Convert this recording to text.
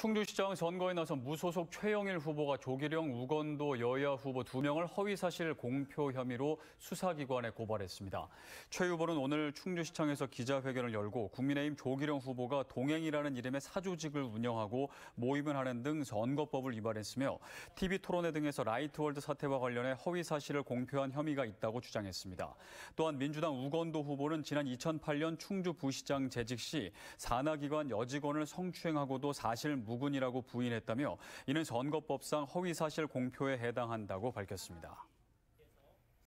충주시장 선거에 나선 무소속 최영일 후보가 조길형 우건도 여야 후보 두 명을 허위사실 공표 혐의로 수사기관에 고발했습니다. 최 후보는 오늘 충주시청에서 기자회견을 열고 국민의힘 조길형 후보가 동행이라는 이름의 사조직을 운영하고 모임을 하는 등 선거법을 위반했으며 TV토론회 등에서 라이트월드 사태와 관련해 허위사실을 공표한 혐의가 있다고 주장했습니다. 또한 민주당 우건도 후보는 지난 2008년 충주 부시장 재직 시 산하기관 여직원을 성추행하고도 사실 무근이라고 부인했다며 이는 선거법상 허위사실 공표에 해당한다고 밝혔습니다.